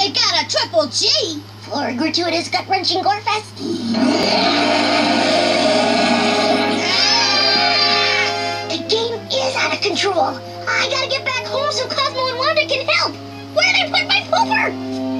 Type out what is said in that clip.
It got a triple G. For a gratuitous gut-wrenching gore fest. The game is out of control. I gotta get back home so Cosmo and Wanda can help. Where did I put my pooper?